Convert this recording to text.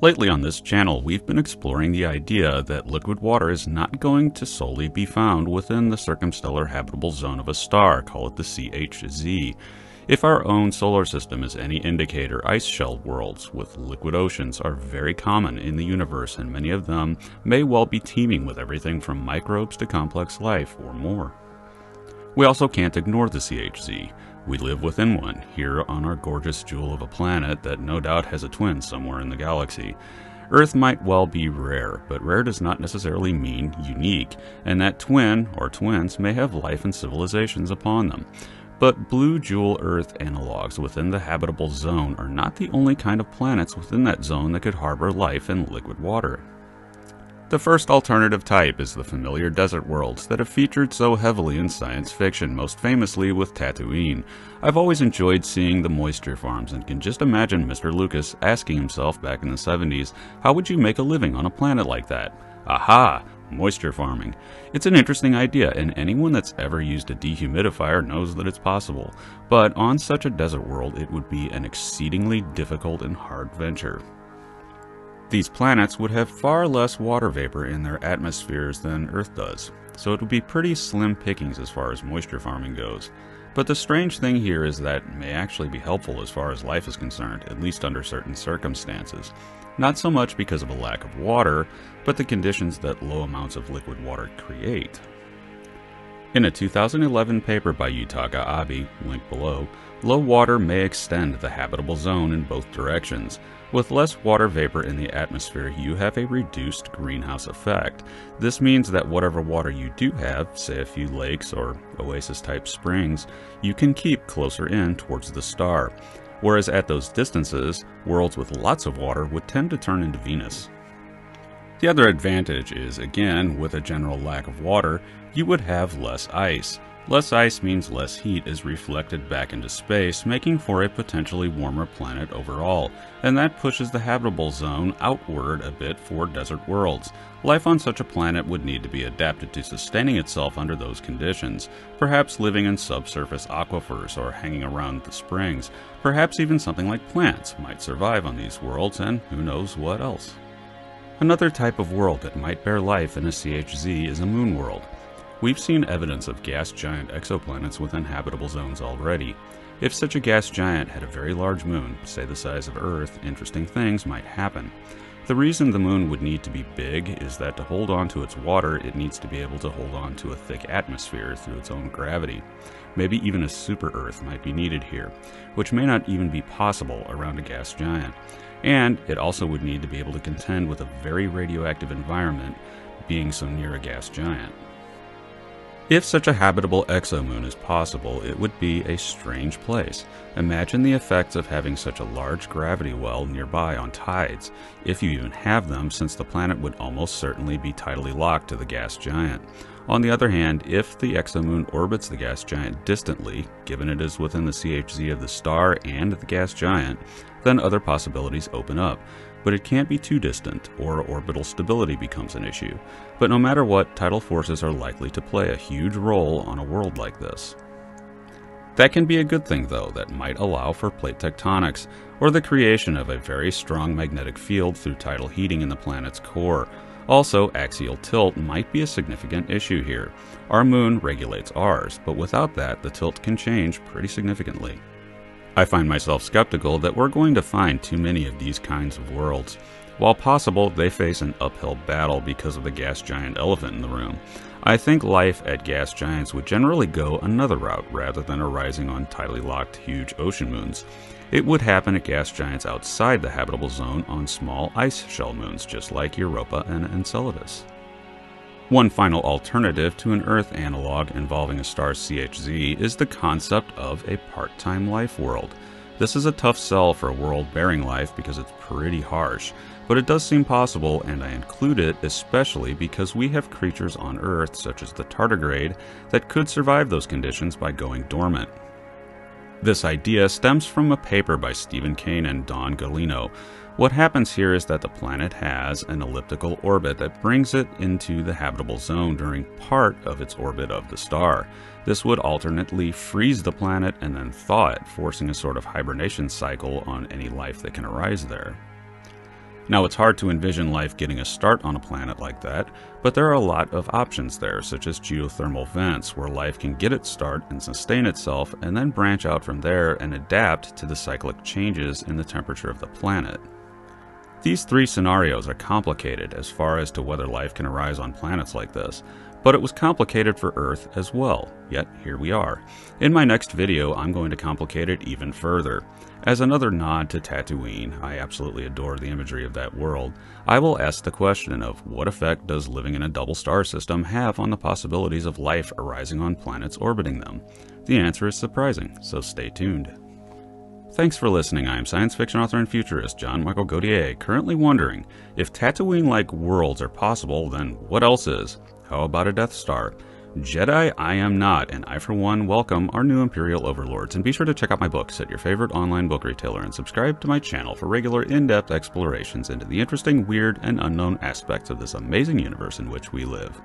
Lately on this channel, we've been exploring the idea that liquid water is not going to solely be found within the circumstellar habitable zone of a star, call it the CHZ. If our own solar system is any indicator, ice shell worlds with liquid oceans are very common in the universe, and many of them may well be teeming with everything from microbes to complex life or more. We also can't ignore the CHZ. We live within one, here on our gorgeous jewel of a planet that no doubt has a twin somewhere in the galaxy. Earth might well be rare, but rare does not necessarily mean unique, and that twin, or twins, may have life and civilizations upon them. But blue jewel Earth analogs within the habitable zone are not the only kind of planets within that zone that could harbor life in liquid water. The first alternative type is the familiar desert worlds that have featured so heavily in science fiction, most famously with Tatooine. I've always enjoyed seeing the moisture farms and can just imagine Mr. Lucas asking himself back in the 70s, how would you make a living on a planet like that? Aha! Moisture farming. It's an interesting idea, and anyone that's ever used a dehumidifier knows that it's possible. But on such a desert world, it would be an exceedingly difficult and hard venture. These planets would have far less water vapor in their atmospheres than Earth does, so it would be pretty slim pickings as far as moisture farming goes. But the strange thing here is that it may actually be helpful as far as life is concerned, at least under certain circumstances. Not so much because of a lack of water, but the conditions that low amounts of liquid water create. In a 2011 paper by Yutaka Abe, linked below, low water may extend the habitable zone in both directions. With less water vapor in the atmosphere, you have a reduced greenhouse effect. This means that whatever water you do have, say a few lakes or oasis type springs, you can keep closer in towards the star. Whereas at those distances, worlds with lots of water would tend to turn into Venus. The other advantage is, again, with a general lack of water, you would have less ice. Less ice means less heat is reflected back into space, making for a potentially warmer planet overall, and that pushes the habitable zone outward a bit for desert worlds. Life on such a planet would need to be adapted to sustaining itself under those conditions, perhaps living in subsurface aquifers or hanging around the springs. Perhaps even something like plants might survive on these worlds, and who knows what else. Another type of world that might bear life in a CHZ is a moon world. We've seen evidence of gas giant exoplanets with habitable zones already. If such a gas giant had a very large moon, say the size of Earth, interesting things might happen. The reason the moon would need to be big is that to hold on to its water, it needs to be able to hold on to a thick atmosphere through its own gravity. Maybe even a super Earth might be needed here, which may not even be possible around a gas giant and it also would need to be able to contend with a very radioactive environment, being so near a gas giant. If such a habitable exomoon is possible, it would be a strange place. Imagine the effects of having such a large gravity well nearby on tides, if you even have them, since the planet would almost certainly be tidally locked to the gas giant. On the other hand, if the exomoon orbits the gas giant distantly, given it is within the CHZ of the star and the gas giant, then other possibilities open up. But it can't be too distant, or orbital stability becomes an issue. But no matter what, tidal forces are likely to play a huge role on a world like this. That can be a good thing, though, that might allow for plate tectonics, or the creation of a very strong magnetic field through tidal heating in the planet's core. Also, axial tilt might be a significant issue here. Our moon regulates ours, but without that, the tilt can change pretty significantly. I find myself skeptical that we're going to find too many of these kinds of worlds. While possible, they face an uphill battle because of the gas giant elephant in the room. I think life at gas giants would generally go another route rather than arising on tidally locked huge ocean moons. It would happen at gas giants outside the habitable zone on small ice shell moons, just like Europa and Enceladus. One final alternative to an Earth analog involving a star's CHZ is the concept of a part-time life world. This is a tough sell for a world bearing life because it's pretty harsh, but it does seem possible and I include it especially because we have creatures on Earth such as the tardigrade that could survive those conditions by going dormant. This idea stems from a paper by Stephen Kane and Dawn Gelino. what happens here is that the planet has an elliptical orbit that brings it into the habitable zone during part of its orbit of the star. This would alternately freeze the planet and then thaw it, forcing a sort of hibernation cycle on any life that can arise there. Now, it's hard to envision life getting a start on a planet like that, but there are a lot of options there, such as geothermal vents, where life can get its start and sustain itself, and then branch out from there and adapt to the cyclic changes in the temperature of the planet. These three scenarios are complicated as far as to whether life can arise on planets like this, but it was complicated for Earth as well, yet here we are. In my next video, I'm going to complicate it even further. As another nod to Tatooine, I absolutely adore the imagery of that world, I will ask the question of what effect does living in a double star system have on the possibilities of life arising on planets orbiting them? The answer is surprising, so stay tuned. Thanks for listening. I am science fiction author and futurist John Michael Godier, currently wondering if Tatooine like worlds are possible, then what else is? How about a Death Star? Jedi, I am not, and I, for one, welcome our new Imperial overlords. And be sure to check out my books at your favorite online book retailer and subscribe to my channel for regular in depth explorations into the interesting, weird, and unknown aspects of this amazing universe in which we live.